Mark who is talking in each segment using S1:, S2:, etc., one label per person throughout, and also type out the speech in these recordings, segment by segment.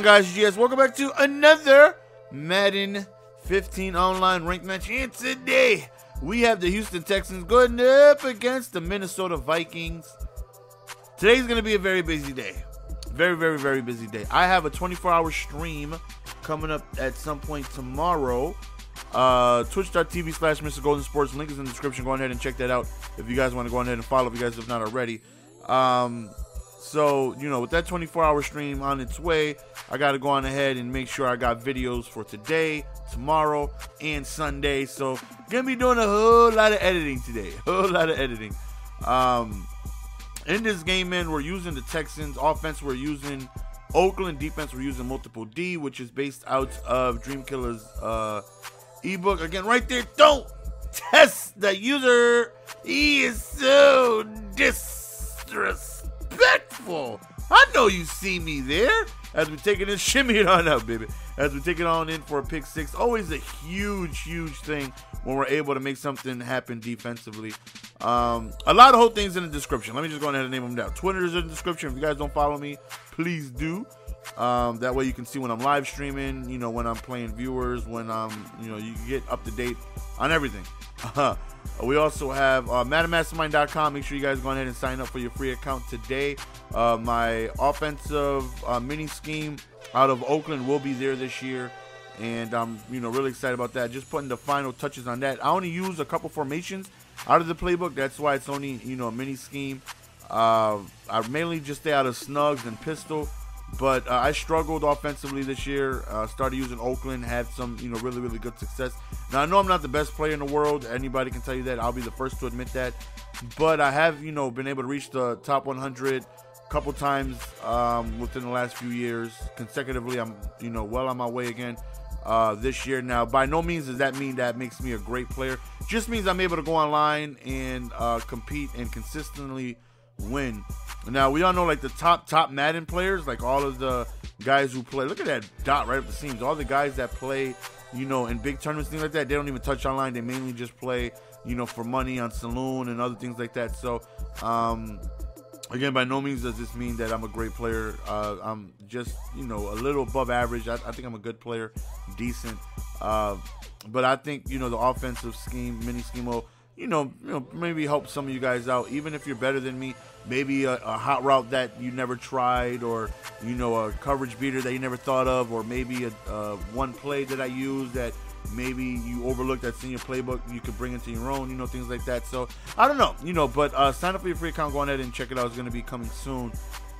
S1: on, guys? GS, welcome back to another Madden 15 online ranked match. And today, we have the Houston Texans going up against the Minnesota Vikings. Today's going to be a very busy day. Very, very, very busy day. I have a 24 hour stream coming up at some point tomorrow. Uh, Twitch.tv slash Mr. Golden Sports. Link is in the description. Go ahead and check that out if you guys want to go ahead and follow, if you guys have not already. Um, so, you know, with that 24 hour stream on its way, I got to go on ahead and make sure I got videos for today, tomorrow, and Sunday. So, gonna be doing a whole lot of editing today. A whole lot of editing. Um, in this game, man, we're using the Texans. Offense, we're using Oakland. Defense, we're using multiple D, which is based out of Dreamkilla's uh, ebook. Again, right there. Don't test the user. He is so distressed I know you see me there as we taking this shimmy it on up, baby. As we take it on in for a pick six. Always a huge, huge thing when we're able to make something happen defensively. Um, a lot of whole things in the description. Let me just go ahead and name them down. Twitter is in the description. If you guys don't follow me, please do. Um, that way you can see when I'm live streaming, you know, when I'm playing viewers, when I'm, you know, you get up to date on everything. We also have uh, MaddenMastermind.com. Make sure you guys go ahead and sign up for your free account today. Uh, my offensive uh, mini scheme out of Oakland will be there this year, and I'm you know really excited about that. Just putting the final touches on that. I only use a couple formations out of the playbook. That's why it's only you know a mini scheme. Uh, I mainly just stay out of snugs and pistol. But uh, I struggled offensively this year. Uh, started using Oakland, had some, you know, really, really good success. Now I know I'm not the best player in the world. Anybody can tell you that. I'll be the first to admit that. But I have, you know, been able to reach the top 100 a couple times um, within the last few years consecutively. I'm, you know, well on my way again uh, this year. Now, by no means does that mean that makes me a great player. Just means I'm able to go online and uh, compete and consistently win. Now we all know like the top top Madden players, like all of the guys who play. Look at that dot right up the seams. All the guys that play, you know, in big tournaments, things like that. They don't even touch online. They mainly just play, you know, for money on saloon and other things like that. So, um, again, by no means does this mean that I'm a great player. Uh, I'm just, you know, a little above average. I, I think I'm a good player, decent. Uh, but I think you know the offensive scheme, mini schemo you know, you know, maybe help some of you guys out. Even if you're better than me, maybe a, a, hot route that you never tried, or you know, a coverage beater that you never thought of, or maybe a uh, one play that I use that maybe you overlooked that's in your playbook. You could bring into your own, you know, things like that. So I don't know, you know, but uh, sign up for your free account. Go ahead and check it out. It's going to be coming soon,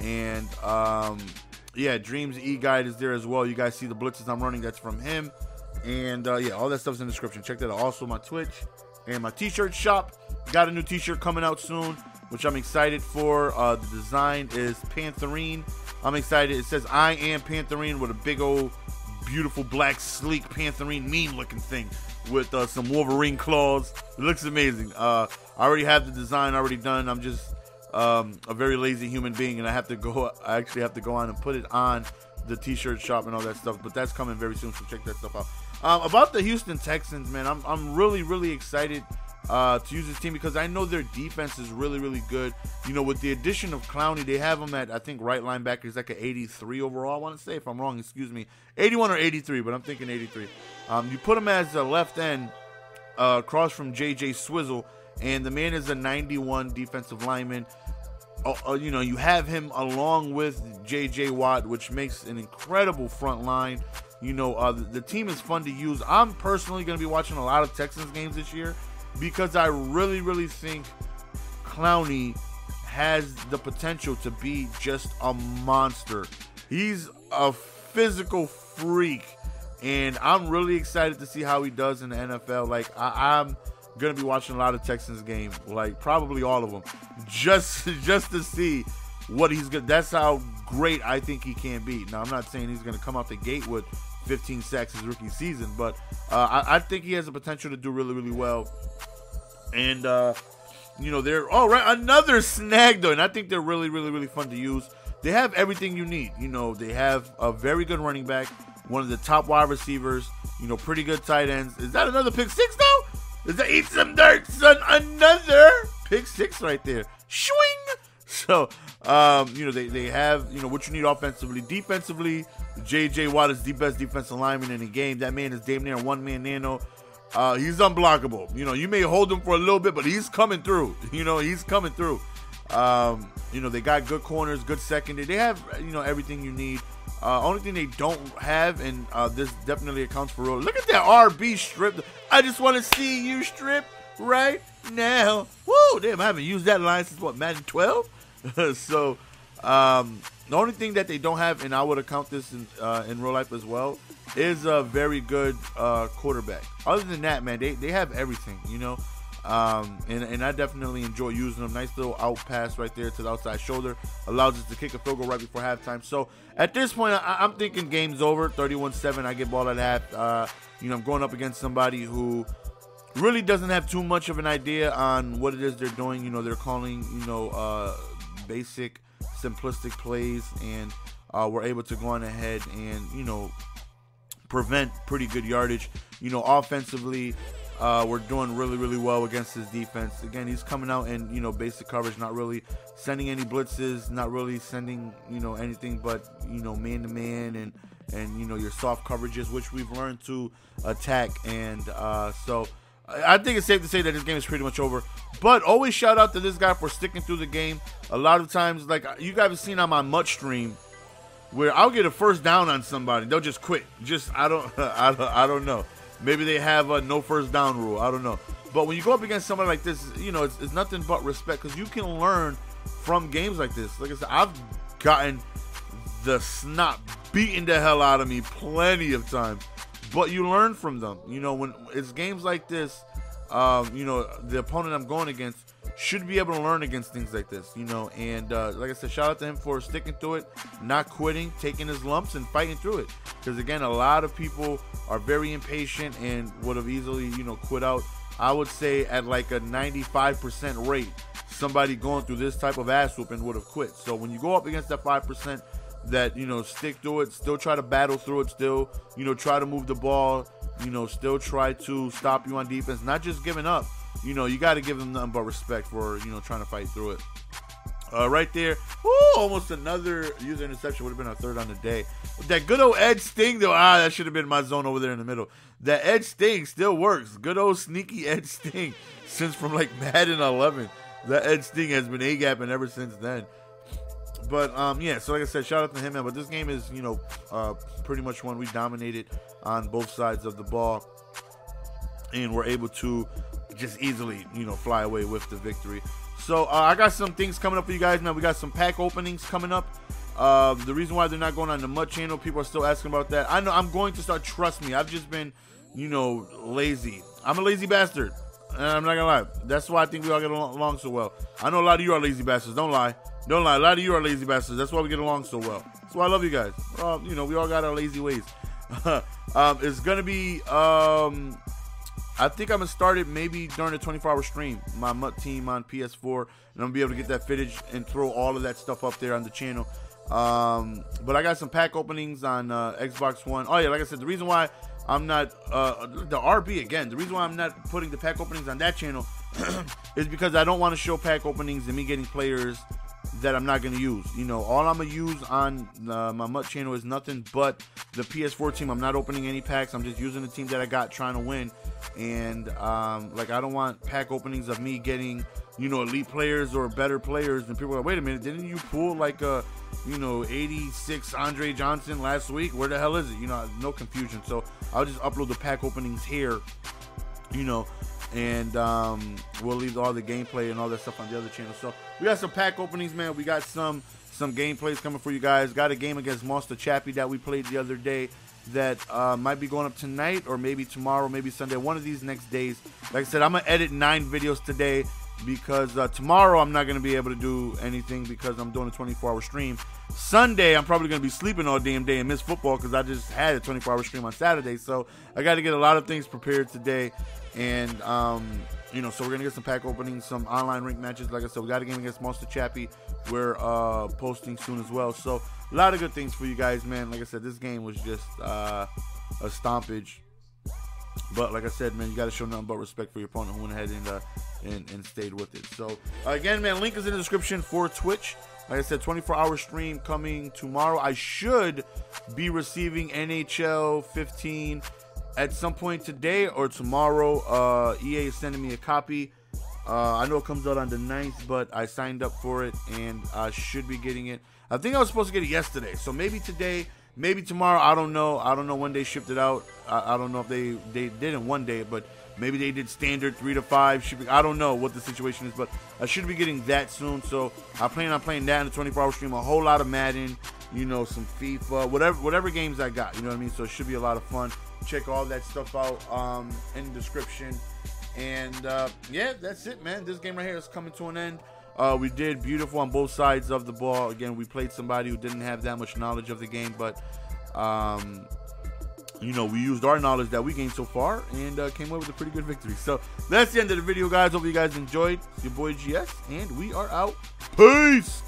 S1: and um, yeah, Dreams E Guide is there as well. You guys see the blitzes I'm running. That's from him. And uh, yeah, all that stuff's in the description. Check that out. Also, my Twitch, and my t-shirt shop. Got a new t-shirt coming out soon, which I'm excited for. Uh, the design is Pantherine. I'm excited. It says I am Pantherine with a big old beautiful black sleek Pantherine mean looking thing with uh, some Wolverine claws. It looks amazing. Uh, I already have the design already done. I'm just um, a very lazy human being, and I have to go. I actually have to go on and put it on the t-shirt shop and all that stuff. But that's coming very soon, so check that stuff out. Um, about the Houston Texans, man, I'm, I'm really, really excited uh, to use this team because I know their defense is really, really good. You know, with the addition of Clowney, they have him at, I think, right linebacker is like an 83 overall. I want to say, if I'm wrong, excuse me, 81 or 83, but I'm thinking 83. Um, you put him as a left end uh, across from JJ Swizzle, and the man is a 91 defensive lineman. Uh, uh, you know, you have him along with JJ Watt, which makes an incredible front line. You know, uh, the, the team is fun to use. I'm personally going to be watching a lot of Texans games this year because I really, really think Clowney has the potential to be just a monster. He's a physical freak, and I'm really excited to see how he does in the NFL. Like I, am gonna be watching a lot of Texans game, like probably all of them, just just to see what he's good. That's how great I think he can be. Now, I'm not saying he's going to come out the gate with 15 sacks his rookie season, but uh, I, I, think he has the potential to do really, really well. And, uh, you know, they're, oh, right, another snag, though. And I think they're really, really, really fun to use. They have everything you need. You know, they have a very good running back, one of the top wide receivers, you know, pretty good tight ends. Is that another pick six, though? Is that eat some dirt, son? Another pick six right there. Swing! So, Um, you know, they, they have, you know, what you need offensively. Defensively, J.J. Watt is the best defensive lineman in the game. That man is damn near one man nano. Uh, he's unblockable. You know, you may hold him for a little bit, but he's coming through. You know, he's coming through. Um, you know, they got good corners, good secondary. They have, you know, everything you need. Uh, only thing they don't have, and uh, this definitely accounts for real. Look at that RB strip. I just want to see you strip right now. Woo! Damn, I haven't used that line since what Madden 12. so, um, the only thing that they don't have, and I would account this in uh, in real life as well, is a very good uh, quarterback. Other than that, man, they, they have everything, you know. Um, and, and I definitely enjoy using them. Nice little out pass right there to the outside shoulder. Allows us to kick a field goal right before halftime. So at this point, I, am thinking game's over. 31-7. I get ball at half. Uh, you know, I'm going up against somebody who really doesn't have too much of an idea on what it is they're doing. You know, they're calling, you know, uh, basic, simplistic plays, and uh, we're able to go on ahead and, you know, prevent pretty good yardage. You know, offensively, uh, we're doing really, really well against his defense. Again, he's coming out in you know basic coverage, not really sending any blitzes, not really sending you know anything but you know man to man and and you know your soft coverages, which we've learned to attack. And uh, so I think it's safe to say that this game is pretty much over. But always shout out to this guy for sticking through the game. A lot of times, like you guys have seen on my much stream, where I'll get a first down on somebody, they'll just quit. Just I don't I don't, I don't know. Maybe they have a no first down rule. I don't know. But when you go up against somebody like this, you know, it's, it's nothing but respect because you can learn from games like this. Like I said, I've gotten the snot beaten the hell out of me plenty of times, but you learn from them. You know, when it's games like this, um, you know, the opponent I'm going against should be able to learn against things like this, you know. And uh, like I said, shout out to him for sticking through it, not quitting, taking his lumps, and fighting through it. Because again, a lot of people are very impatient and would have easily, you know, quit out. I would say at like a 95% rate, somebody going through this type of ass whooping would have quit. So when you go up against that 5%, that you know stick through it, still try to battle through it, still you know try to move the ball, you know still try to stop you on defense, not just giving up you know, you got to give them nothing but respect for, you know, trying to fight through it. Uh, right there, woo, almost another user interception would have been our third on the day. That good old edge sting, though, ah, that should have been my zone over there in the middle. That edge sting still works. Good old sneaky edge sting since from like Madden 11. That edge sting has been a gapping ever since then. But um, yeah, so like I said, shout out to him, man. But this game is, you know, uh, pretty much one we dominated on both sides of the ball, and we're able to just easily, you know, fly away with the victory. So uh, I got some things coming up for you guys, man. We got some pack openings coming up. Uh, the reason why they're not going on the MUT channel, people are still asking about that. I know I'm going to start. Trust me, I've just been, you know, lazy. I'm a lazy bastard. And I'm not gonna lie. That's why I think we all get along so well. I know a lot of you are lazy bastards. Don't lie. Don't lie. A lot of you are lazy bastards. That's why we get along so well. That's why I love you guys. You know, we all got our lazy ways. um, it's gonna be um, I think I'm gonna start it maybe during the 24 hour stream. My MUT team on PS4, and I'm gonna be able to get that footage and throw all of that stuff up there on the channel. Um, but I got some pack openings on uh, Xbox One. Oh yeah, like I said, the reason why I'm not uh, the RB again. The reason why I'm not putting the pack openings on that channel is because I don't want to show pack openings and me getting players that I'm not going to use. You know, all I'm going to use on uh, my MUT channel is nothing but the PS4 team. I'm not opening any packs. I'm just using the team that I got trying to win. And, um, like, I don't want pack openings of me getting, you know, elite players or better players. And people are like, wait a minute, didn't you pull, like, a, you know, 86 Andre Johnson last week? Where the hell is it? You know, no confusion. So I'll just upload the pack openings here, you know, and um, we'll leave all the gameplay and all that stuff on the other channel. So we got some pack openings, man. We got some some gameplays coming for you guys. Got a game against Monster Chappie that we played the other day that uh, might be going up tonight or maybe tomorrow, maybe Sunday, one of these next days. Like I said, I'm gonna edit nine videos today because uh, tomorrow I'm not gonna be able to do anything because I'm doing a 24-hour stream. Sunday I'm probably gonna be sleeping all damn day and miss football because I just had a 24-hour stream on Saturday. So I got to get a lot of things prepared today, and um, you know, so we're gonna get some pack openings, some online rink matches. Like I said, we got a game against Monster Chappie. We're uh, posting soon as well. So a lot of good things for you guys, man. Like I said, this game was just uh, a stompage. But like I said, man, you got to show nothing but respect for your opponent who went ahead and uh, and, and stayed with it. So uh, again, man, link is in the description for Twitch. Like I said, 24 hour stream coming tomorrow. I should be receiving NHL 15 at some point today or tomorrow. Uh, EA is sending me a copy. Uh, I know it comes out on the 9th, but I signed up for it and I should be getting it. I think I was supposed to get it yesterday, so maybe today, maybe tomorrow. I don't know. I don't know when they shipped it out. I, I don't know if they they did in one day, but maybe they did standard three to five shipping. I don't know what the situation is, but I should be getting that soon. So I plan on playing that in the 24 hour stream. A whole lot of Madden, you know, some FIFA, whatever whatever games I got. You know what I mean? So it should be a lot of fun. Check all that stuff out um, in the description. And uh, yeah, that's it, man. This game right here is coming to an end. Uh, we did beautiful on both sides of the ball. Again, we played somebody who didn't have that much knowledge of the game, but um, you know, we used our knowledge that we gained so far and uh, came away with a pretty good victory. So that's the end of the video, guys. Hope you guys enjoyed. It's your boy GS, and we are out. Peace.